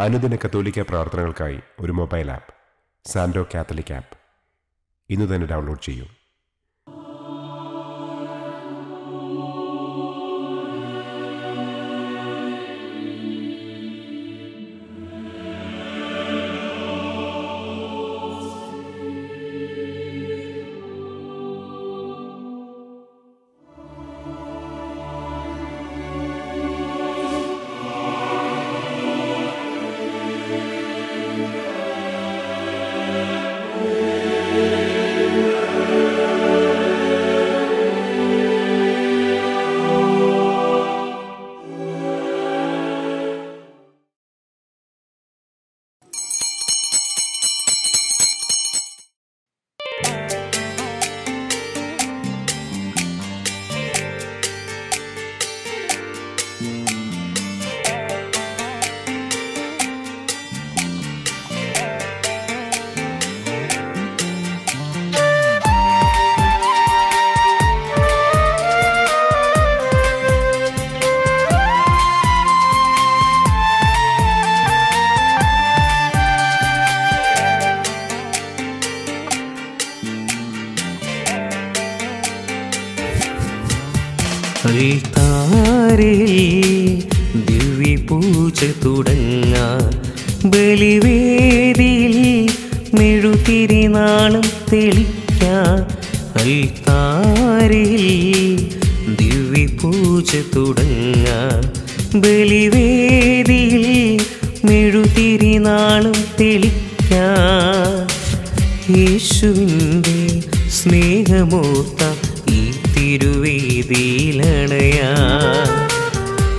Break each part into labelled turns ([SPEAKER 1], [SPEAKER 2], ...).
[SPEAKER 1] അനുദിന കത്തോലിക്ക പ്രവർത്തനങ്ങൾക്കായി ഒരു mobile app Santo Catholic app. ഇന്ന് തന്നെ ഡൗൺലോഡ് ചെയ്യൂ.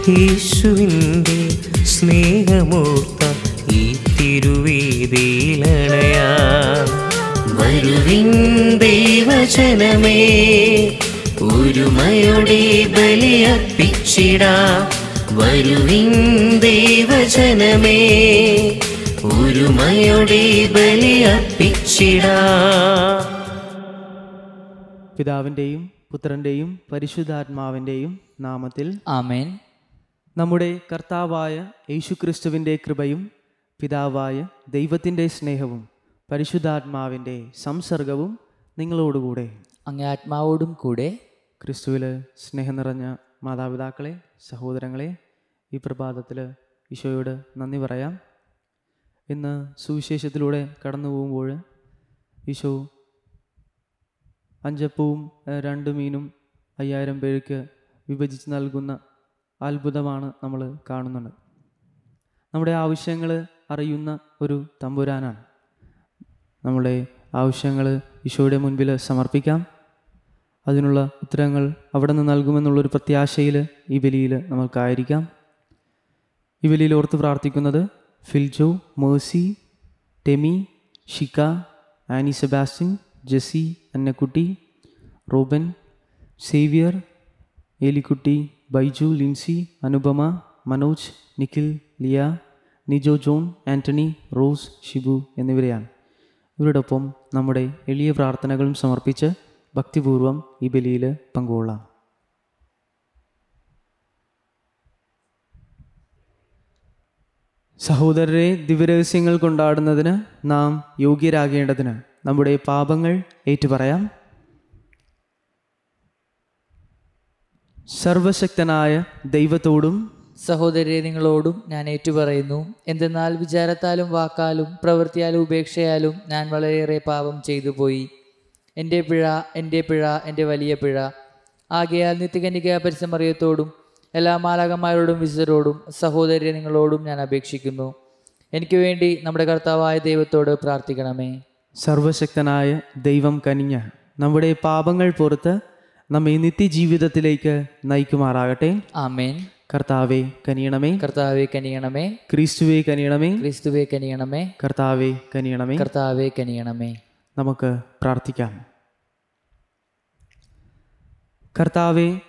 [SPEAKER 2] യേശുവിന്റെ സ്നേഹമൂർത്ത ഈ തിരുവേദിയിലണയാ. വരുവിൻ ദൈവജനമേ ഒരുമയോടെ ബലിയർപ്പിച്ചിടാ വരുവിൻ ദൈവജനമേ ഒരുമയോടെ ബലിയർപ്പിച്ചിടാ
[SPEAKER 3] പിതാവിന്റെയും പുത്രന്റെയും പരിശുദ്ധാത്മാവിന്റെയും നാമത്തിൽ
[SPEAKER 4] ആമേൻ.
[SPEAKER 3] നമ്മുടെ കർത്താവായ യേശുക്രിസ്തുവിന്റെ കൃപയും പിതാവായ ദൈവത്തിന്റെ സ്നേഹവും പരിശുദ്ധാത്മാവിന്റെ സംസർഗവും നിങ്ങളോടുകൂടെ.
[SPEAKER 4] അങ്ങേ ആത്മാവോടും കൂടെ
[SPEAKER 3] ക്രിസ്തുവിൽ സ്നേഹം നിറഞ്ഞ മാതാപിതാക്കളെ സഹോദരങ്ങളെ ഈ പ്രഭാതത്തിൽ ഈശോയോട് നന്ദി പറയാം. ഇന്ന് സുവിശേഷത്തിലൂടെ കടന്നു പോകുമ്പോൾ ഈശോ അഞ്ചപ്പവും രണ്ട് മീനും അയ്യായിരം പേർക്ക് വിഭജിച്ച് നൽകുന്ന അത്ഭുതമാണ് നമ്മൾ കാണുന്നത് നമ്മുടെ ആവശ്യങ്ങൾ അറിയുന്ന ഒരു തമ്പുരാനാണ്. നമ്മുടെ ആവശ്യങ്ങൾ ഈശോയുടെ മുൻപിൽ സമർപ്പിക്കാം. അതിനുള്ള ഉത്തരങ്ങൾ അവിടെ നിന്ന് നൽകുമെന്നുള്ളൊരു പ്രത്യാശയിൽ ഈ ബലിയിൽ നമുക്കായിരിക്കാം ഈ ബലിയിൽ ഓർത്ത് പ്രാർത്ഥിക്കുന്നത് ഫിൽജോ മേഴ്സി ടെമി ഷിക്ക ആനി സെബാസ്റ്റ്യൻ ജെസി അന്നക്കുട്ടി റോബൻ സേവിയർ ഏലിക്കുട്ടി ബൈജു ലിൻസി അനുപമ മനോജ് നിഖിൽ ലിയ നിജോ ജോൺ ആന്റണി റോസ് ഷിബു എന്നിവരെയാണ്. ഇവരോടൊപ്പം നമ്മുടെ എളിയ പ്രാർത്ഥനകളും സമർപ്പിച്ച് ഭക്തിപൂർവം ഈ ബലിയിൽ പങ്കുകൊള്ളാം. സഹോദരരെ ദിവ്യരഹസ്യങ്ങൾ കൊണ്ടാടുന്നതിന് നാം യോഗ്യരാകേണ്ടതിന് നമ്മുടെ പാപങ്ങൾ ഏറ്റുപറയാം. സർവശക്തനായ ദൈവത്തോടും
[SPEAKER 4] സഹോദരരെ നിങ്ങളോടും ഞാൻ ഏറ്റുപറയുന്നു. എന്തെന്നാൽ വിചാരത്താലും വാക്കാലും പ്രവൃത്തിയാലും ഉപേക്ഷയാലും ഞാൻ വളരെയേറെ പാപം ചെയ്തു പോയി എന്റെ പിഴ എന്റെ പിഴ എന്റെ വലിയ പിഴ. ആകയാൽ നിത്യകന്യക പരിസമറിയത്തോടും എല്ലാ മാലാകന്മാരോടും വിശുദ്ധരോടും സഹോദരരെ നിങ്ങളോടും ഞാൻ അപേക്ഷിക്കുന്നു. എനിക്ക് വേണ്ടി നമ്മുടെ കർത്താവായ ദൈവത്തോട് പ്രാർത്ഥിക്കണമേ.
[SPEAKER 3] സർവശക്തനായ ദൈവം കനിഞ്ഞ നമ്മുടെ പാപങ്ങൾ പുറത്ത് നമ്മെ നിത്യജീവിതത്തിലേക്ക് നയിക്കുമാറാകട്ടെ.
[SPEAKER 4] ആമേൻ.
[SPEAKER 3] കർത്താവെ കനിയണമേ.
[SPEAKER 4] കർത്താവെ കനിയണമേ.
[SPEAKER 3] ക്രിസ്തുവെ കനിയണമേ.
[SPEAKER 4] ക്രിസ്തുവെ കനിയണമേ.
[SPEAKER 3] കർത്താവെ കനിയണമേ.
[SPEAKER 4] കർത്താവെ കനിയണമേ.
[SPEAKER 3] നമുക്ക് പ്രാർത്ഥിക്കാം. കർത്താവെ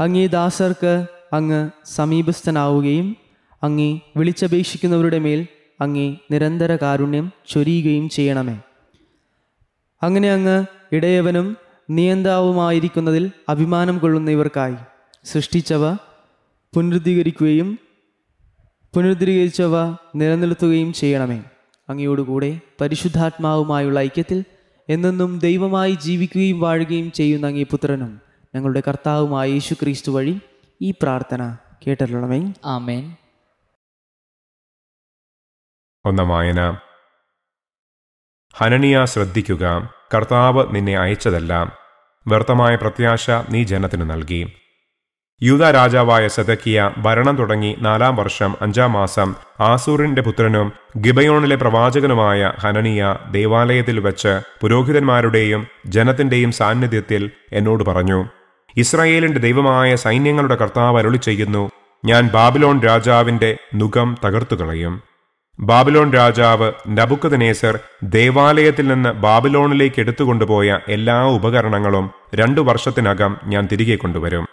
[SPEAKER 3] അങ്ങേ ദാസർക്ക് അങ്ങ് സമീപസ്ഥനാവുകയും അങ്ങേ വിളിച്ചപേക്ഷിക്കുന്നവരുടെ മേൽ അങ്ങേ നിരന്തര കാരുണ്യം ചൊരിയുകയും ചെയ്യണമേ. അങ്ങനെ അങ്ങ് ഇടയവനും നിയന്താവുമായിരിക്കുന്നതിൽ അഭിമാനം കൊള്ളുന്ന ഇവർക്കായി. സൃഷ്ടിച്ചവ പുനരുദ്ധീകരിക്കുകയും പുനരുദ്ധീകരിച്ചവ നിലനിർത്തുകയും ചെയ്യണമേ. അങ്ങയോടുകൂടെ പരിശുദ്ധാത്മാവുമായുള്ള ഐക്യത്തിൽ എന്നെന്നും ദൈവമായി ജീവിക്കുകയും വാഴുകയും ചെയ്യുന്ന അങ്ങേ പുത്രനും ഞങ്ങളുടെ കർത്താവുമായ യേശു ക്രിസ്തു വഴി ഈ പ്രാർത്ഥന കേട്ടല്ലണമേ
[SPEAKER 4] ആമേൻ.
[SPEAKER 1] ഒന്നമായന വായന ഹനനിയ ശ്രദ്ധിക്കുക. കർത്താവ് നിന്നെ അയച്ചതല്ല വ്യർത്ഥമായ പ്രത്യാശ നീ ജനത്തിന് നൽകി. യൂത രാജാവായ സെതക്കിയ ഭരണം തുടങ്ങി നാലാം വർഷം അഞ്ചാം മാസം ആസൂറിന്റെ പുത്രനും ഗിബയോണിലെ പ്രവാചകനുമായ ഹനനിയ ദേവാലയത്തിൽ വെച്ച് പുരോഹിതന്മാരുടെയും ജനത്തിന്റെയും സാന്നിധ്യത്തിൽ എന്നോട് പറഞ്ഞു ഇസ്രായേലിന്റെ ദൈവമായ സൈന്യങ്ങളുടെ കർത്താവ് അരുളി ചെയ്യുന്നു ഞാൻ ബാബിലോൺ രാജാവിന്റെ നുഖം തകർത്തു തകർത്തുകളയും. ബാബിലോൺ രാജാവ് നബുക്കദനേസർ ദേവാലയത്തിൽ നിന്ന് ബാബിലോണിലേക്ക് എടുത്തുകൊണ്ടുപോയ എല്ലാ ഉപകരണങ്ങളും രണ്ടു വർഷത്തിനകം ഞാൻ തിരികെ കൊണ്ടുവരും.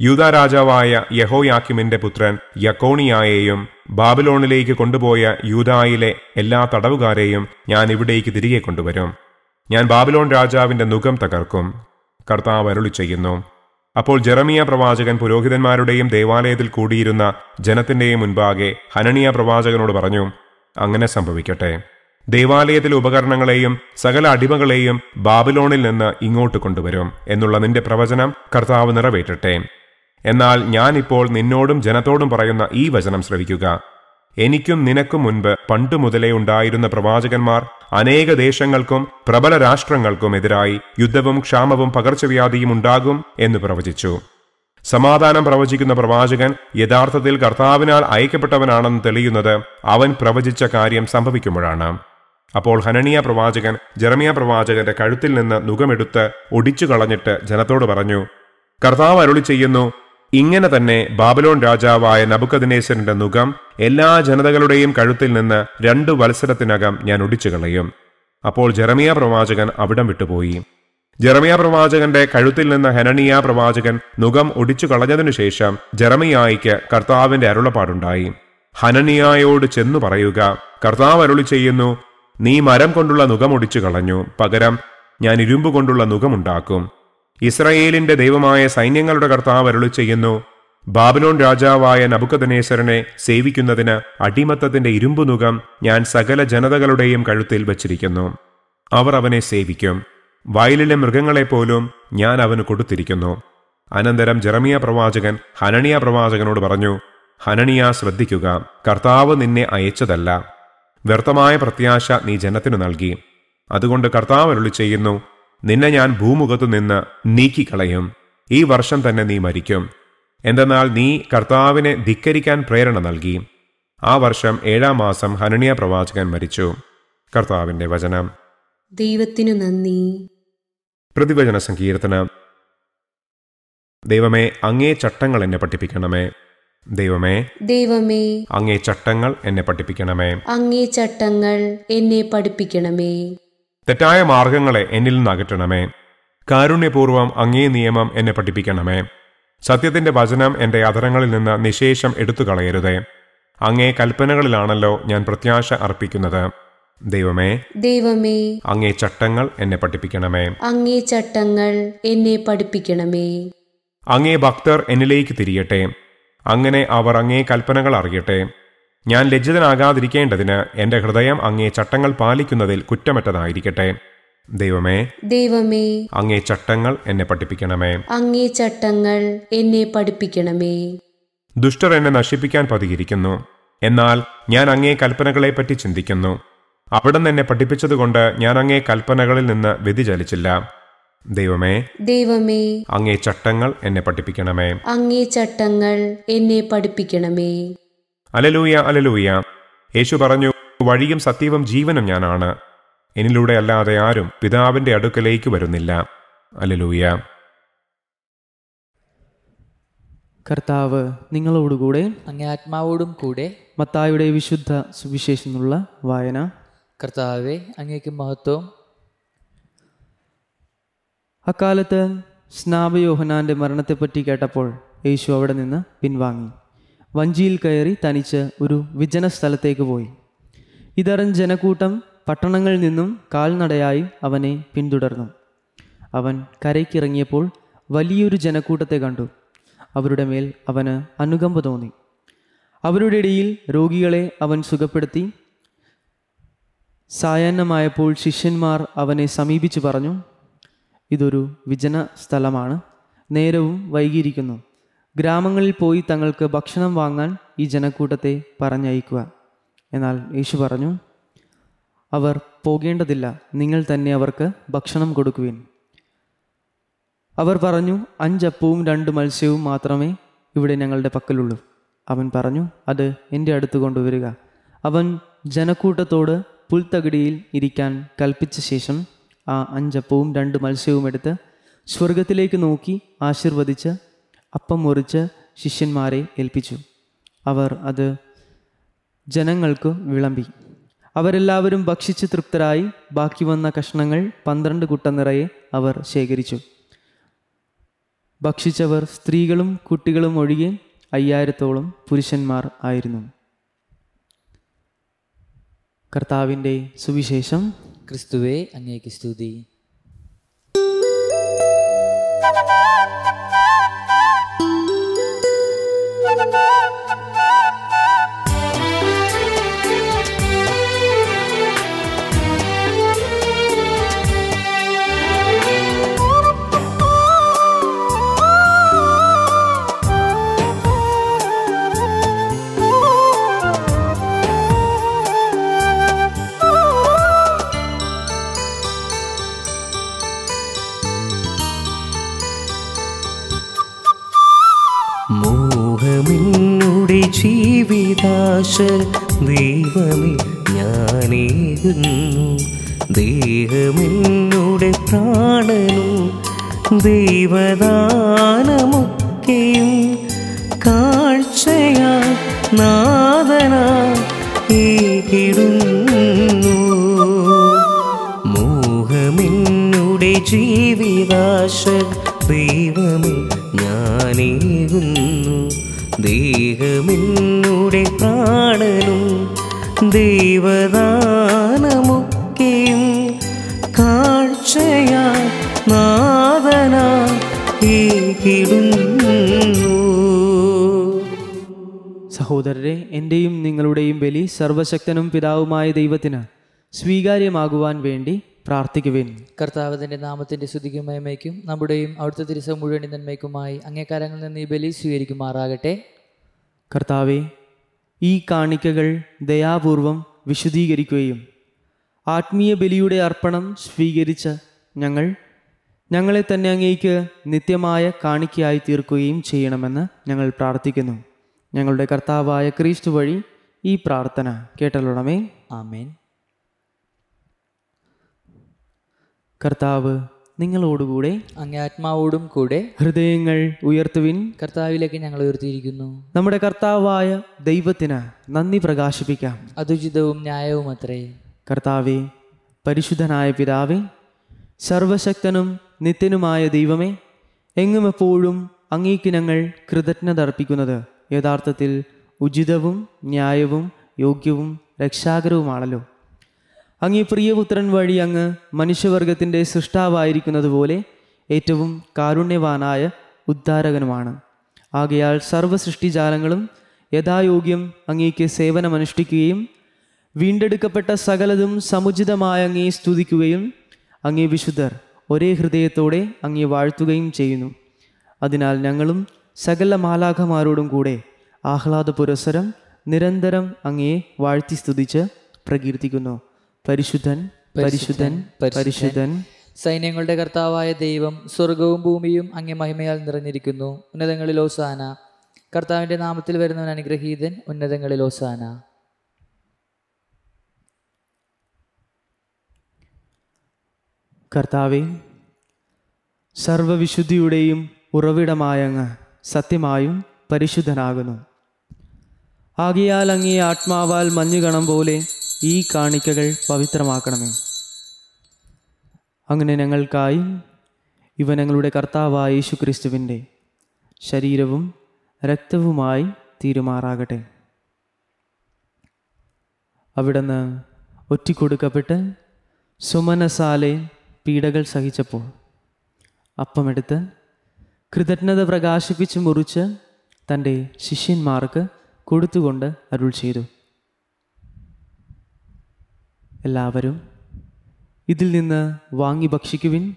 [SPEAKER 1] യൂത രാജാവായ യഹോയാക്കിമിന്റെ പുത്രൻ യക്കോണിയായെയും ബാബിലോണിലേക്ക് കൊണ്ടുപോയ യൂതായിലെ എല്ലാ തടവുകാരെയും ഞാൻ ഇവിടേക്ക് തിരികെ കൊണ്ടുവരും. ഞാൻ ബാബിലോൺ രാജാവിന്റെ നുഖം തകർക്കും. കർത്താവ് അരുളി ചെയ്യുന്നു. അപ്പോൾ ജെറമിയ പ്രവാചകൻ പുരോഹിതന്മാരുടെയും ദേവാലയത്തിൽ കൂടിയിരുന്ന ജനത്തിന്റെയും മുൻപാകെ ഹനനിയ പ്രവാചകനോട് പറഞ്ഞു അങ്ങനെ സംഭവിക്കട്ടെ. ദേവാലയത്തിലെ ഉപകരണങ്ങളെയും സകല അടിമകളെയും ബാബിലോണിൽ നിന്ന് ഇങ്ങോട്ട് കൊണ്ടുവരും എന്നുള്ള നിന്റെ പ്രവചനം കർത്താവ് നിറവേറ്റട്ടെ. എന്നാൽ ഞാനിപ്പോൾ നിന്നോടും ജനത്തോടും പറയുന്ന ഈ വചനം ശ്രവിക്കുക. എനിക്കും നിനക്കും മുൻപ് പണ്ടു മുതലേ ഉണ്ടായിരുന്ന പ്രവാചകന്മാർ അനേക ദേശങ്ങൾക്കും പ്രബല രാഷ്ട്രങ്ങൾക്കും എതിരായി യുദ്ധവും ക്ഷാമവും പകർച്ചവ്യാധിയും ഉണ്ടാകും എന്ന് പ്രവചിച്ചു. സമാധാനം പ്രവചിക്കുന്ന പ്രവാചകൻ യഥാർത്ഥത്തിൽ കർത്താവിനാൽ അയക്കപ്പെട്ടവനാണെന്ന് തെളിയുന്നത് അവൻ പ്രവചിച്ച കാര്യം സംഭവിക്കുമ്പോഴാണ്. അപ്പോൾ ഹനനിയ പ്രവാചകൻ ജെറമിയ പ്രവാചകന്റെ കഴുത്തിൽ നിന്ന് നുഖമെടുത്ത് ഒടിച്ചു കളഞ്ഞിട്ട് ജനത്തോട് പറഞ്ഞു കർത്താവ് അരുളി ചെയ്യുന്നു ഇങ്ങനെ തന്നെ ബാബലോൺ രാജാവായ നബുക്കദിനേശ്വരന്റെ നുഖം എല്ലാ ജനതകളുടെയും കഴുത്തിൽ നിന്ന് രണ്ടു വത്സരത്തിനകം ഞാൻ ഒടിച്ചു കളയും. അപ്പോൾ ജെറമിയ പ്രവാചകൻ അവിടം വിട്ടുപോയി. ജെറമിയ പ്രവാചകന്റെ കഴുത്തിൽ നിന്ന് ഹനനിയ പ്രവാചകൻ നുഖം ഒടിച്ചു കളഞ്ഞതിനു ശേഷം ജെറമിയായിക്ക് കർത്താവിന്റെ അരുളപ്പാടുണ്ടായി. ഹനനിയായോട് ചെന്നു പറയുക കർത്താവ് അരുളി ചെയ്യുന്നു നീ മരം കൊണ്ടുള്ള നുഖം ഒടിച്ചു കളഞ്ഞു പകരം ഞാൻ ഇരുമ്പ് കൊണ്ടുള്ള നുഖമുണ്ടാക്കും ഇസ്രയേലിന്റെ ദൈവമായ സൈന്യങ്ങളുടെ കർത്താവ് അരുളി ചെയ്യുന്നു ബാബിലോൺ രാജാവായ നബുക്കദനേശ്വരനെ സേവിക്കുന്നതിന് അടിമത്തത്തിന്റെ ഇരുമ്പു നുഖം ഞാൻ സകല ജനതകളുടെയും കഴുത്തിൽ വച്ചിരിക്കുന്നു. അവർ അവനെ സേവിക്കും. വയലിലെ മൃഗങ്ങളെപ്പോലും ഞാൻ അവന് കൊടുത്തിരിക്കുന്നു. അനന്തരം ജെറമിയ പ്രവാചകൻ ഹനണിയ പ്രവാചകനോട് പറഞ്ഞു ഹനണിയ ശ്രദ്ധിക്കുക. കർത്താവ് നിന്നെ അയച്ചതല്ല. വ്യർത്ഥമായ പ്രത്യാശ നീ ജനത്തിനു നൽകി. അതുകൊണ്ട് കർത്താവ് അരുളി ചെയ്യുന്നു നിന്നെ ഞാൻ ഭൂമുഖത്തു നിന്ന് നീക്കിക്കളയും. ഈ വർഷം തന്നെ നീ മരിക്കും. എന്തെന്നാൽ നീ കർത്താവിനെ ധിക്കരിക്കാൻ പ്രേരണ നൽകി. ആ വർഷം ഏഴാം മാസം ഹനണിയ പ്രവാചകൻ മരിച്ചു. കർത്താവിന്റെ വചനം.
[SPEAKER 5] ദൈവത്തിനു നന്ദി.
[SPEAKER 1] പ്രതിവചന സങ്കീർത്തനം. ദൈവമേ അങ്ങേ ചട്ടങ്ങൾ എന്നെ പഠിപ്പിക്കണമേ. ദൈവമേ
[SPEAKER 5] ദൈവമേ
[SPEAKER 1] അങ്ങേ ചട്ടങ്ങൾ എന്നെ പഠിപ്പിക്കണമേ.
[SPEAKER 5] അങ്ങേ ചട്ടങ്ങൾ എന്നെ പഠിപ്പിക്കണമേ.
[SPEAKER 1] തെറ്റായ മാർഗങ്ങളെ എന്നിൽ നിന്ന് അകറ്റണമേ. കാരുണ്യപൂർവം അങ്ങേ നിയമം എന്നെ പഠിപ്പിക്കണമേ. സത്യത്തിന്റെ വചനം എന്റെ അധരങ്ങളിൽ നിന്ന് നിശേഷം എടുത്തു കളയരുതേ അങ്ങേ കൽപ്പനകളിലാണല്ലോ ഞാൻ പ്രത്യാശ അർപ്പിക്കുന്നത്. ദൈവമേ
[SPEAKER 5] ദൈവമേ
[SPEAKER 1] അങ്ങേ ചട്ടങ്ങൾ എന്നെ പഠിപ്പിക്കണമേ.
[SPEAKER 5] അങ്ങേ ചട്ടങ്ങൾ എന്നെ പഠിപ്പിക്കണമേ.
[SPEAKER 1] അങ്ങേ ഭക്തർ എന്നിലേക്ക് തിരിയട്ടെ. അങ്ങനെ അവർ അങ്ങേ കൽപ്പനകൾ അറിയട്ടെ. ഞാൻ ലജ്ജിതനാകാതിരിക്കേണ്ടതിന് എന്റെ ഹൃദയം അങ്ങേ ചട്ടങ്ങൾ പാലിക്കുന്നതിൽ കുറ്റമറ്റതായിരിക്കട്ടെ. ദൈവമേ
[SPEAKER 5] ദൈവമേ
[SPEAKER 1] അങ്ങേ ചട്ടങ്ങൾ എന്നെ പഠിപ്പിക്കണമേ.
[SPEAKER 5] അങ്ങേ ചട്ടങ്ങൾ എന്നെ പഠിപ്പിക്കണമേ.
[SPEAKER 1] ദുഷ്ടർ എന്നെ നശിപ്പിക്കാൻ പതിയിരിക്കുന്നു. എന്നാൽ ഞാൻ അങ്ങേ കൽപ്പനകളെപ്പറ്റി ചിന്തിക്കുന്നു. അവിടുന്ന് നിന്നെ പഠിപ്പിച്ചതുകൊണ്ട് ഞാൻ അങ്ങേ കൽപ്പനകളിൽ നിന്ന് വ്യതിചലിച്ചില്ല ദൈവമേ
[SPEAKER 5] ദൈവമേ
[SPEAKER 1] അങ്ങേ ചട്ടങ്ങൾ എന്നെ പഠിപ്പിക്കണമേ.
[SPEAKER 5] അങ്ങേ ചട്ടങ്ങൾ എന്നെ പഠിപ്പിക്കണമേ.
[SPEAKER 1] Hallelujah hallelujah. യേശു പറഞ്ഞു വഴിയും സത്യവും ജീവനും ഞാനാണ്. എന്നിലൂടെ അല്ലാതെ ആരും പിതാവിന്റെ അടുക്കലേക്ക് വരുന്നില്ല. അലലൂയ.
[SPEAKER 3] കർത്താവ് നിങ്ങളോടുകൂടെ
[SPEAKER 4] അങ്ങേ ആത്മാവോടും കൂടെ
[SPEAKER 3] മത്തായുടെ വിശുദ്ധ സുവിശേഷനുള്ള വായന
[SPEAKER 4] കർത്താവെ അങ്ങേക്ക് മഹത്വം.
[SPEAKER 3] അക്കാലത്ത് സ്നാപയോഹനാന്റെ മരണത്തെപ്പറ്റി കേട്ടപ്പോൾ യേശു അവിടെ നിന്ന് പിൻവാങ്ങി. വഞ്ചിയിൽ കയറി തനിച്ച് ഒരു വിജന സ്ഥലത്തേക്ക് പോയി. ഇതറിഞ്ഞ ജനക്കൂട്ടം പട്ടണങ്ങളിൽ നിന്നും കാൽനടയായി അവനെ പിന്തുടർന്നു. അവൻ കരയ്ക്കിറങ്ങിയപ്പോൾ വലിയൊരു ജനക്കൂട്ടത്തെ കണ്ടു. അവരുടെ മേൽ അവന് അനുകമ്പ തോന്നി. അവരുടെ ഇടയിൽ രോഗികളെ അവൻ സുഖപ്പെടുത്തി സായാഹ്നമായപ്പോൾ ശിഷ്യന്മാർ അവനെ സമീപിച്ചു പറഞ്ഞു ഇതൊരു വിജന സ്ഥലമാണ്. നേരവും വൈകിയിരിക്കുന്നു. ഗ്രാമങ്ങളിൽ പോയി തങ്ങൾക്ക് ഭക്ഷണം വാങ്ങാൻ ഈ ജനക്കൂട്ടത്തെ പറഞ്ഞയക്കുക. എന്നാൽ യേശു പറഞ്ഞു അവർ പോകേണ്ടതില്ല. നിങ്ങൾ തന്നെ അവർക്ക് ഭക്ഷണം കൊടുക്കുവിൻ. അവർ പറഞ്ഞു അഞ്ചപ്പവും രണ്ട് മത്സ്യവും മാത്രമേ ഇവിടെ ഞങ്ങളുടെ പക്കലുള്ളൂ. അവൻ പറഞ്ഞു അത് എന്റെ അടുത്ത് കൊണ്ടുവരിക. അവൻ ജനക്കൂട്ടത്തോട് പുൽത്തകിടിയിൽ ഇരിക്കാൻ കൽപ്പിച്ച ശേഷം ആ അഞ്ചപ്പവും രണ്ട് മത്സ്യവും എടുത്ത് സ്വർഗത്തിലേക്ക് നോക്കി ആശീർവദിച്ച് അപ്പം മുറിച്ച് ശിഷ്യന്മാരെ ഏൽപ്പിച്ചു. അവർ അത് ജനങ്ങൾക്ക് വിളമ്പി. അവരെല്ലാവരും ഭക്ഷിച്ച് തൃപ്തരായി. ബാക്കി വന്ന കഷ്ണങ്ങൾ പന്ത്രണ്ട് കുട്ട നിറയെ അവർ ശേഖരിച്ചു. ഭക്ഷിച്ചവർ സ്ത്രീകളും കുട്ടികളും ഒഴികെ അയ്യായിരത്തോളം പുരുഷന്മാർ ആയിരുന്നു. കർത്താവിന്റെ സുവിശേഷം.
[SPEAKER 4] ക്രിസ്തുവേ അങ്ങേക്ക് സ്തുതി.
[SPEAKER 2] മോഹമെന്നുടെ ജീവിതാശ ദൈവമേ ഞാനേകുന്നു. ദേഹമെന്നുടെ പ്രാണനും ദൈവദാനമൊക്കെയും. കാഴ്ചയാ നാദനാ ഏകിടുന്നു. മോഹമെന്നുടെ ജീവിതാശ ദൈവമേ ഞാനേകുന്നു. ദേഹമെന്നുടെ പ്രാണനും ദൈവദാനമൊക്കെയും കാഴ്ചയാ നാദനാ
[SPEAKER 3] സഹോദരരെ എന്റെയും നിങ്ങളുടെയും ബലി സർവശക്തനും പിതാവുമായ ദൈവത്തിന് സ്വീകാര്യമാകുവാൻ വേണ്ടി പ്രാർത്ഥിക്കുവിൻ.
[SPEAKER 4] കർത്താവിന്റെ നാമത്തിന്റെ ശുദ്ധിക്കും മേമയ്ക്കും നമ്മുടെയും അവിടുത്തെ തിരിച്ചു മുഴുവൻ നന്മയ്ക്കുമായി അങ്ങേക്കാലങ്ങളിൽ നിന്ന് ഈ ബലി സ്വീകരിക്കുമാറാകട്ടെ.
[SPEAKER 3] കർത്താവെ ഈ കാണിക്കകൾ ദയാപൂർവം വിശദീകരിക്കുകയും ആത്മീയ ബലിയുടെ അർപ്പണം സ്വീകരിച്ച ഞങ്ങൾ ഞങ്ങളെ തന്നെ അങ്ങേക്ക് നിത്യമായ കാണിക്കയായി തീർക്കുകയും ചെയ്യണമെന്ന് ഞങ്ങൾ പ്രാർത്ഥിക്കുന്നു. ഞങ്ങളുടെ കർത്താവായ ക്രിസ്തു വഴി ഈ പ്രാർത്ഥന കേട്ടലുടമേ
[SPEAKER 4] ആമേൻ.
[SPEAKER 3] കർത്താവ് നിങ്ങളോടുകൂടെ
[SPEAKER 4] അങ്ങേ ആത്മാവോടും കൂടെ
[SPEAKER 3] ഹൃദയങ്ങൾ ഉയർത്തുവിൻ.
[SPEAKER 4] കർത്താവിലേക്ക് ഞങ്ങൾ ഉയർത്തിയിരിക്കുന്നു.
[SPEAKER 3] നമ്മുടെ കർത്താവായ ദൈവത്തിന് നന്ദി പ്രകാശിപ്പിക്കാം.
[SPEAKER 4] അതുചിതവും ന്യായവും അത്രേ
[SPEAKER 3] കർത്താവെ പരിശുദ്ധനായ പിതാവെ സർവശക്തനും നിത്യനുമായ ദൈവമേ എങ്ങും എപ്പോഴും അങ്ങേക്ക് ഞങ്ങൾ കൃതജ്ഞത അർപ്പിക്കുന്നത് യഥാർത്ഥത്തിൽ ഉചിതവും ന്യായവും യോഗ്യവും രക്ഷാകരവുമാണല്ലോ. അങ്ങേ പ്രിയപുത്രൻ വഴി അങ്ങ് മനുഷ്യവർഗത്തിന്റെ സൃഷ്ടാവായിരിക്കുന്നത് പോലെ ഏറ്റവും കാരുണ്യവാനായ ഉദ്ധാരകനുമാണ്. ആകയാൽ സർവസൃഷ്ടിജാലങ്ങളും യഥായോഗ്യം അങ്ങേക്ക് സേവനമനുഷ്ഠിക്കുകയും വീണ്ടെടുക്കപ്പെട്ട സകലതും സമുചിതമായ അങ്ങേ സ്തുതിക്കുകയും അങ്ങേ വിശുദ്ധർ ഒരേ ഹൃദയത്തോടെ അങ്ങേ വാഴ്ത്തുകയും ചെയ്യുന്നു. അതിനാൽ ഞങ്ങളും സകല മാലാഖമാരോടും കൂടെ ആഹ്ലാദ പുരസരം നിരന്തരം അങ്ങേ വാഴ്ത്തി സ്തുതിച്ച് പ്രകീർത്തിക്കുന്നു. പരിശുദ്ധൻ പരിശുദ്ധൻ പരിശുദ്ധൻ.
[SPEAKER 4] സൈന്യങ്ങളുടെ കർത്താവായ ദൈവം സ്വർഗവും ഭൂമിയും അങ്ങേ മഹിമയാൽ നിറഞ്ഞിരിക്കുന്നു. ഉന്നതങ്ങളിൽ ഓസാന. കർത്താവിന്റെ നാമത്തിൽ വരുന്നവൻ അനുഗ്രഹീതൻ ഉന്നതങ്ങളിൽ ഓസാന.
[SPEAKER 3] കർത്താവെ സർവവിശുദ്ധിയുടെയും ഉറവിടമായ അങ്ങ് സത്യമായും പരിശുദ്ധനാകുന്നു. ആകിയാൽ അങ്ങേ ആത്മാവാൽ മഞ്ഞുകണം പോലെ ഈ കാണിക്കകൾ പവിത്രമാക്കണമേ. അങ്ങനെ ഞങ്ങൾക്കായി ഇവ ഞങ്ങളുടെ കർത്താവായ യേശുക്രിസ്തുവിന്റെ ശരീരവും രക്തവുമായി തീരുമാറാകട്ടെ. അവിടുന്ന് ഒറ്റിക്കൊടുക്കപ്പെട്ട് സുമനസാലെ പീഡകൾ സഹിച്ചപ്പോൾ അപ്പമെടുത്ത് കൃതജ്ഞത പ്രകാശിപ്പിച്ച് മുറിച്ച് തന്റെ ശിഷ്യന്മാർക്ക് കൊടുത്തുകൊണ്ട് അരുൾ ചെയ്തു. എല്ലാവരും ഇതിൽ നിന്ന് വാങ്ങി ഭക്ഷിക്കുവിൻ.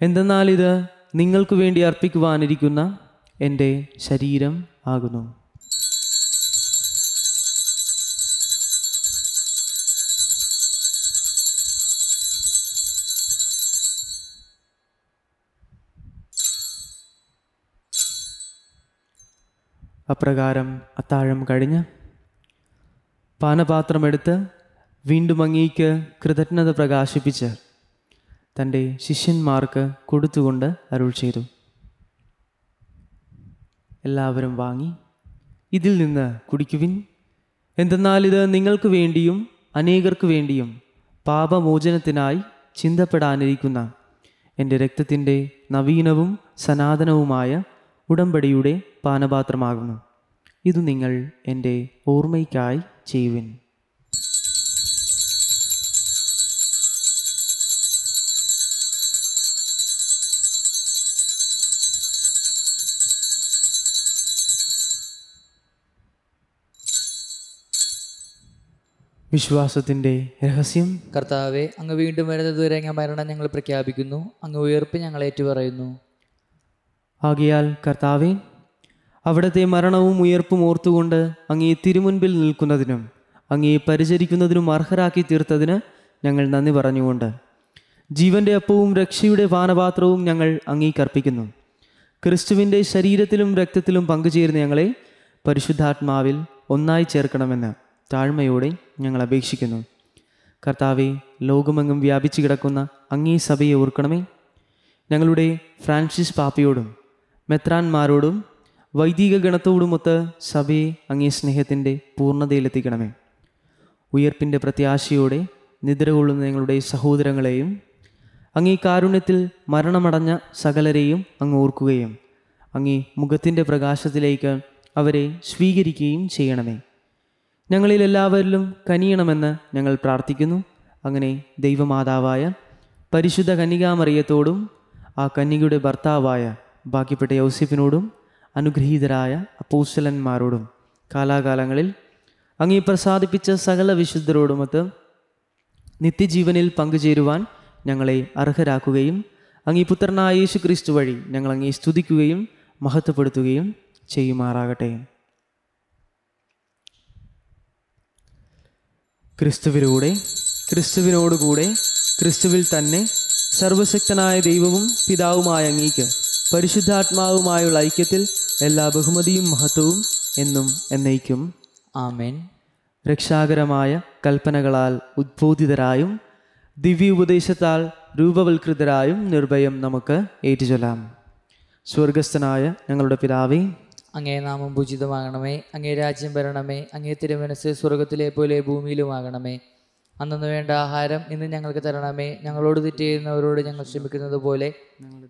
[SPEAKER 3] എന്തെന്നാൽ ഇത് നിങ്ങൾക്ക് വേണ്ടി അർപ്പിക്കുവാനിരിക്കുന്ന എന്റെ ശരീരം ആകുന്നു. അപ്രകാരം അത്താഴം കഴിഞ്ഞ് പാനപാത്രമെടുത്ത് വീണ്ടും അങ്ങേക്ക് കൃതജ്ഞത പ്രകാശിപ്പിച്ച് തന്റെ ശിഷ്യന്മാർക്ക് കൊടുത്തുകൊണ്ട് അരുൾ ചെയ്തു. എല്ലാവരും വാങ്ങി ഇതിൽ നിന്ന് കുടിക്കുവിൻ. എന്തെന്നാൽ ഇത് നിങ്ങൾക്ക് വേണ്ടിയും അനേകർക്ക് വേണ്ടിയും പാപമോചനത്തിനായി ചിന്തപ്പെടാനിരിക്കുന്ന എന്റെ രക്തത്തിന്റെ നവീനവും സനാതനവുമായ ഉടമ്പടിയുടെ പാനപാത്രമാകുന്നു. ഇത് നിങ്ങൾ എന്റെ ഓർമ്മയ്ക്കായി ചെയ്യുവിൻ. വിശ്വാസത്തിന്റെ രഹസ്യം.
[SPEAKER 4] കർത്താവെ അങ്ങ് വീണ്ടും വരുന്നതുവരെ അങ്ങ് മരണം ഞങ്ങൾ പ്രഖ്യാപിക്കുന്നു. അങ്ങ് ഉയർപ്പ് ഞങ്ങൾ ഏറ്റുപറയുന്നു.
[SPEAKER 3] ആകയാൽ കർത്താവെ അവിടുത്തെ മരണവും ഉയർപ്പും ഓർത്തുകൊണ്ട് അങ്ങേ തിരുമുൻപിൽ നിൽക്കുന്നതിനും അങ്ങേ പരിചരിക്കുന്നതിനും അർഹരാക്കി തീർത്തതിന് ഞങ്ങൾ നന്ദി പറഞ്ഞുകൊണ്ട് ജീവന്റെ അപ്പവും രക്ഷയുടെ പാനപാത്രവും ഞങ്ങൾ അങ്ങേക്കർപ്പിക്കുന്നു ക്രിസ്തുവിന്റെ ശരീരത്തിലും രക്തത്തിലും പങ്കുചേരുന്ന ഞങ്ങളെ പരിശുദ്ധാത്മാവിൽ ഒന്നായി ചേർക്കണമെന്ന് താഴ്മയോടെ ഞങ്ങൾ അപേക്ഷിക്കുന്നു. കർത്താവെ ലോകമെങ്ങും വ്യാപിച്ചു കിടക്കുന്ന അങ്ങേ സഭയെ ഓർക്കണമേ. ഞങ്ങളുടെ ഫ്രാൻസിസ് പാപ്പയോടും മെത്രാന്മാരോടും വൈദിക ഗണത്തോടുമൊത്ത് സഭയെ അങ്ങേ സ്നേഹത്തിന്റെ പൂർണതയിലെത്തിക്കണമേ. ഉയർപ്പിന്റെ പ്രത്യാശയോടെ നിദ്ര കൊള്ളുന്ന ഞങ്ങളുടെ സഹോദരങ്ങളെയും അങ്ങേ കാരുണ്യത്തിൽ മരണമടഞ്ഞ സകലരെയും അങ്ങ് ഓർക്കുകയും അങ്ങേ മുഖത്തിന്റെ പ്രകാശത്തിലേക്ക് അവരെ സ്വീകരിക്കുകയും ചെയ്യണമേ. ഞങ്ങളിൽ എല്ലാവരിലും കനിയണമെന്ന് ഞങ്ങൾ പ്രാർത്ഥിക്കുന്നു. അങ്ങനെ ദൈവമാതാവായ പരിശുദ്ധ കന്യകാമറിയത്തോടും ആ കന്യകയുടെ ഭർത്താവായ ബാക്കിപ്പെട്ട യൗസിഫിനോടും അനുഗ്രഹീതരായ അപ്പൂസലന്മാരോടും കാലാകാലങ്ങളിൽ അങ്ങേ പ്രസാദിപ്പിച്ച സകല വിശുദ്ധരോടുമൊത്ത് നിത്യജീവനിൽ പങ്കുചേരുവാൻ ഞങ്ങളെ അർഹരാക്കുകയും അങ്ങേ പുത്രനായ യേശു ക്രിസ്തു വഴി ഞങ്ങൾ സ്തുതിക്കുകയും മഹത്വപ്പെടുത്തുകയും ചെയ്യുമാറാകട്ടെ. ക്രിസ്തുവിലൂടെ ക്രിസ്തുവിനോടുകൂടെ ക്രിസ്തുവിൽ തന്നെ സർവശക്തനായ ദൈവവും പിതാവുമായ അങ്ങേക്ക് പരിശുദ്ധാത്മാവുമായുള്ള ഐക്യത്തിൽ എല്ലാ ബഹുമതിയും മഹത്വവും എന്നും എന്നേക്കും.
[SPEAKER 4] ആമേൻ.
[SPEAKER 3] രക്ഷാകരമായ കൽപ്പനകളാൽ ഉദ്ബോധിതരായും ദിവ്യ ഉപദേശത്താൽ രൂപവൽകൃതരായും നിർഭയം നമുക്ക് ഏറ്റുചൊല്ലാം. സ്വർഗസ്ഥനായ ഞങ്ങളുടെ പിതാവേ
[SPEAKER 4] അങ്ങേ നാമം പൂജിതമാകണമേ. അങ്ങേ രാജ്യം വരണമേ. അങ്ങേ തിരുമനസ് സ്വർഗത്തിലെ പോലെ ഭൂമിയിലുമാകണമേ. അന്നു വേണ്ട ആഹാരം ഇന്ന് ഞങ്ങൾക്ക് തരണമേ. ഞങ്ങളോട് തെറ്റ് ഞങ്ങൾ ക്ഷമിക്കുന്നത് പോലെ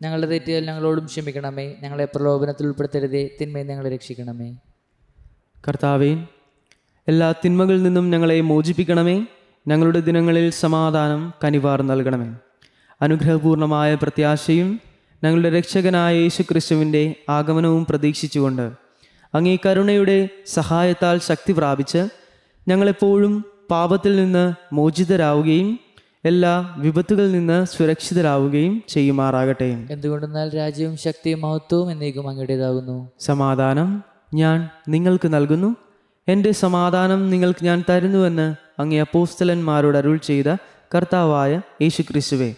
[SPEAKER 4] ഞങ്ങളുടെ തെറ്റുകൾ ഞങ്ങളോടും ക്ഷമിക്കണമേ. ഞങ്ങളെ പ്രലോഭനത്തിൽ ഉൾപ്പെടുത്തരുതേ. തിന്മയെ ഞങ്ങളെ രക്ഷിക്കണമേ.
[SPEAKER 3] കർത്താവേ എല്ലാ തിന്മകളിൽ നിന്നും ഞങ്ങളെ മോചിപ്പിക്കണമേ. ഞങ്ങളുടെ ദിനങ്ങളിൽ സമാധാനം കനിവാർ നൽകണമേ. അനുഗ്രഹപൂർണമായ പ്രത്യാശയും ഞങ്ങളുടെ രക്ഷകനായ യേശു ക്രിസ്തുവിന്റെ ആഗമനവും പ്രതീക്ഷിച്ചുകൊണ്ട് അങ്ങേ കരുണയുടെ സഹായത്താൽ ശക്തി പ്രാപിച്ച് ഞങ്ങളെപ്പോഴും പാപത്തിൽ നിന്ന് മോചിതരാവുകയും എല്ലാ വിപത്തുകളിൽ നിന്ന് സുരക്ഷിതരാവുകയും ചെയ്യുമാറാകട്ടെ.
[SPEAKER 4] എന്തുകൊണ്ടെന്നാൽ രാജ്യവും ശക്തിയും മഹത്വവും എന്നേക്കും അങ്ങയുടേതാകുന്നു.
[SPEAKER 3] സമാധാനം ഞാൻ നിങ്ങൾക്ക് നൽകുന്നു. എന്റെ സമാധാനം നിങ്ങൾക്ക് ഞാൻ തരുന്നുവെന്ന് അങ്ങേ അപ്പോസ്തലന്മാരോട് അരുൾ ചെയ്ത കർത്താവായ യേശു ക്രിസ്തുവേ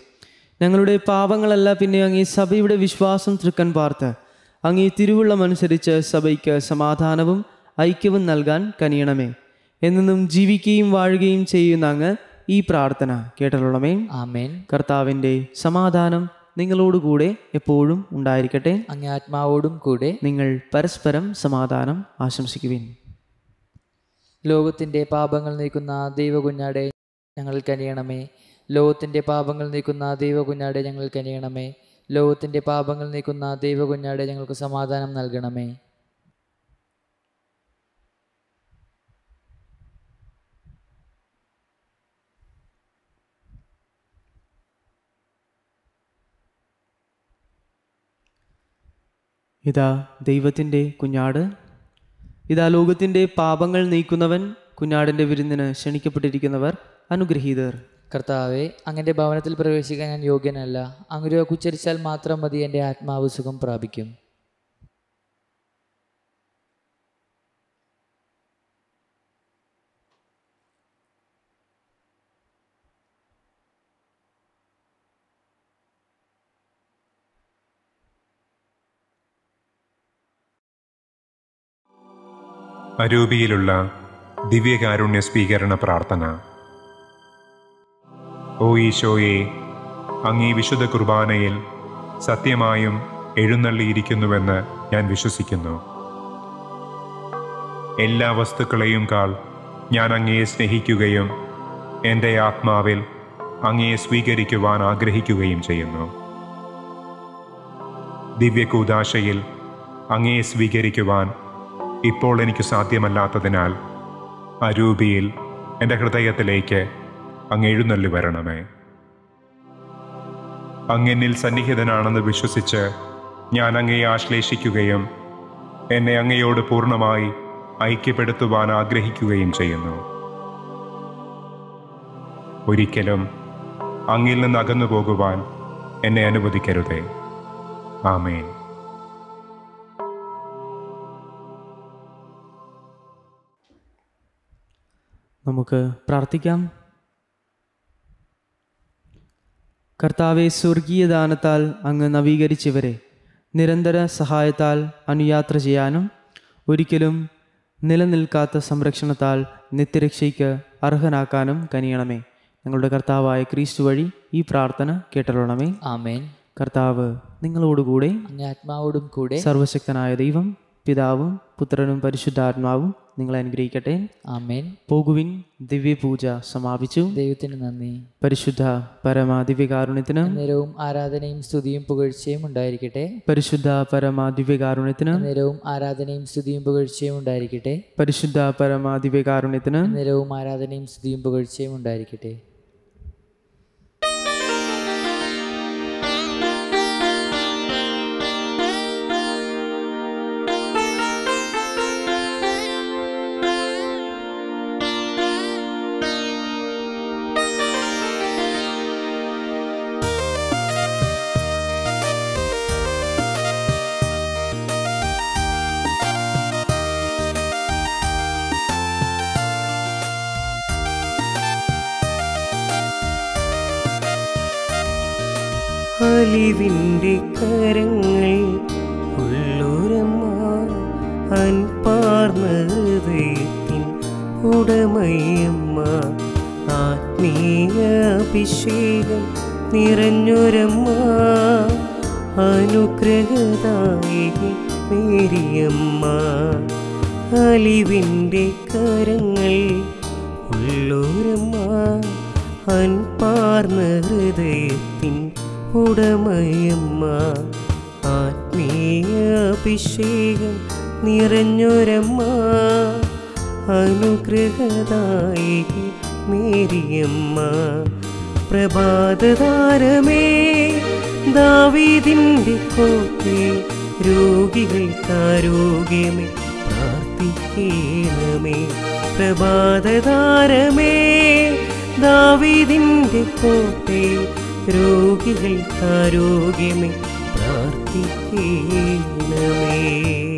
[SPEAKER 3] ഞങ്ങളുടെ പാപങ്ങളല്ല പിന്നെ അങ്ങേ സഭയുടെ വിശ്വാസം തൃക്കൻ പാർത്ത്. അങ്ങേ തിരുവുള്ളമനുസരിച്ച് സഭയ്ക്ക് സമാധാനവും ഐക്യവും നൽകാൻ കനിയണമേ. എന്നും ജീവിക്കുകയും വാഴുകയും ചെയ്യുന്ന അങ്ങ് ഈ പ്രാർത്ഥന കേട്ടലുള്ളമേ
[SPEAKER 4] ആമേൻ.
[SPEAKER 3] കർത്താവിന്റെ സമാധാനം നിങ്ങളോടുകൂടെ എപ്പോഴും ഉണ്ടായിരിക്കട്ടെ.
[SPEAKER 4] അങ്ങ് ആത്മാവോടും കൂടെ
[SPEAKER 3] നിങ്ങൾ പരസ്പരം സമാധാനം ആശംസിക്കുവിൻ.
[SPEAKER 4] ലോകത്തിന്റെ പാപങ്ങൾ നീക്കുന്ന ദൈവകുഞ്ഞാടെ ഞങ്ങൾ കനിയണമേ. ലോകത്തിന്റെ പാപങ്ങൾ നീക്കുന്ന ദൈവകുഞ്ഞാടെ ഞങ്ങൾക്ക് കനിയണമേ. ലോകത്തിന്റെ പാപങ്ങൾ നീക്കുന്ന ദൈവകുഞ്ഞാടെ ഞങ്ങൾക്ക് സമാധാനം നൽകണമേ.
[SPEAKER 3] ഇതാ ദൈവത്തിന്റെ കുഞ്ഞാട്. ഇതാ ലോകത്തിന്റെ പാപങ്ങൾ നീക്കുന്നവൻ കുഞ്ഞാടിന്റെ വിരുന്നിന് ക്ഷണിക്കപ്പെട്ടിരിക്കുന്നവർ അനുഗ്രഹീതർ.
[SPEAKER 4] കർത്താവെ അങ്ങന്റെ ഭവനത്തിൽ പ്രവേശിക്കാൻ ഞാൻ യോഗ്യനല്ല. അങ്ങൊരു ഉച്ചരിച്ചാൽ മാത്രം മതി എന്റെ ആത്മാവ് സുഖം പ്രാപിക്കും.
[SPEAKER 1] അരൂപിയിലുള്ള ദിവ്യകാരുണ്യ സ്വീകരണ പ്രാർത്ഥന. ഓ ഈശോയെ അങ്ങീ വിശുദ്ധ കുർബാനയിൽ സത്യമായും എഴുന്നള്ളിയിരിക്കുന്നുവെന്ന് ഞാൻ വിശ്വസിക്കുന്നു. എല്ലാ വസ്തുക്കളെയും കാൾ ഞാൻ അങ്ങയെ സ്നേഹിക്കുകയും എന്റെ ആത്മാവിൽ അങ്ങയെ സ്വീകരിക്കുവാൻ ആഗ്രഹിക്കുകയും ചെയ്യുന്നു. ദിവ്യകൂദാശയിൽ അങ്ങയെ സ്വീകരിക്കുവാൻ ഇപ്പോൾ എനിക്ക് സാധ്യമല്ലാത്തതിനാൽ അരൂപിയിൽ എന്റെ ഹൃദയത്തിലേക്ക് അങ്ങ് എഴുന്നള്ളി വരണമേ. അങ്ങെന്നിൽ സന്നിഹിതനാണെന്ന് വിശ്വസിച്ച് ഞാൻ അങ്ങയെ ആശ്ലേഷിക്കുകയും എന്നെ അങ്ങയോട് പൂർണമായി ഐക്യപ്പെടുത്തുവാൻ ആഗ്രഹിക്കുകയും ചെയ്യുന്നു. ഒരിക്കലും അങ്ങിൽ നിന്ന് അകന്നു പോകുവാൻ എന്നെ അനുവദിക്കരുതേ. ആമേൻ.
[SPEAKER 3] നമുക്ക് പ്രാർത്ഥിക്കാം. കർത്താവെ സ്വർഗീയ ദാനത്താൽ അങ്ങ് നവീകരിച്ചവരെ നിരന്തര സഹായത്താൽ അനുയാത്ര ചെയ്യാനും ഒരിക്കലും നിലനിൽക്കാത്ത സംരക്ഷണത്താൽ നിത്യരക്ഷയ്ക്ക് അർഹനാക്കാനും കനിയണമേ. ഞങ്ങളുടെ കർത്താവായ ക്രീസ്തു വഴി ഈ പ്രാർത്ഥന കേട്ടറണമേ
[SPEAKER 4] ആമേൻ.
[SPEAKER 3] കർത്താവ് നിങ്ങളോടുകൂടെ
[SPEAKER 4] ആത്മാവോടും കൂടെ
[SPEAKER 3] സർവശക്തനായ ദൈവം പിതാവും പുത്രനും പരിശുദ്ധാത്മാവും നിങ്ങളെ അനുഗ്രഹിക്കട്ടെ.
[SPEAKER 4] ആമേൻ.
[SPEAKER 3] പോകുവിൻ ദിവ്യപൂജ സമാപിച്ചു.
[SPEAKER 4] ദൈവത്തിന് നന്ദി.
[SPEAKER 3] പരിശുദ്ധ പരമാദിവ്യകാരുണ്യത്തിന്
[SPEAKER 4] നിരവും ആരാധനയും സ്തുതിയും പുകഴ്ചയും ഉണ്ടായിരിക്കട്ടെ.
[SPEAKER 3] പരിശുദ്ധ പരമാദിവ്യകാരുണ്യത്തിന്
[SPEAKER 4] നിരവും ആരാധനയും സ്തുതിയും പുകഴ്ചയും ഉണ്ടായിരിക്കട്ടെ.
[SPEAKER 3] പരിശുദ്ധ പരമാദിവ്യകാരുണ്യത്തിന്
[SPEAKER 4] നേരവും ആരാധനയും സ്തുതിയും പുകഴ്ചയും ഉണ്ടായിരിക്കട്ടെ.
[SPEAKER 2] കരങ്ങൾ ഉള്ളൂരമ്മ അൻപാർന്ന ഹൃദയത്തിൻ ഉടമയമ്മ. ആത്മീയ അഭിഷേകം നിറഞ്ഞൊരമ്മ. അനുഗ്രഹതായി മേരിയമ്മ. അലിവിന്റെ കരങ്ങൾ ഉള്ളൂരമ്മ അൻപാർന്ന ഹൃദയത്തിൻ ഉടമയമ്മ ആത്മീയ അഭിഷേകം നിറഞ്ഞൊരമ്മ അനുഗ്രഹതായി മേരിയമ്മ. പ്രഭാതതാരമേ ദാവീതിന്റെ കോപ്പി രോഗികൾക്കാരോഗ്യമേ പ്രാർത്ഥിക്കേണമേ. പ്രഭാതതാരമേ ദാവീതിന്റെ കോട്ടേ രോഗികൾക്കാരോഗ്യമേ പ്രാർത്ഥിക്കണമേ.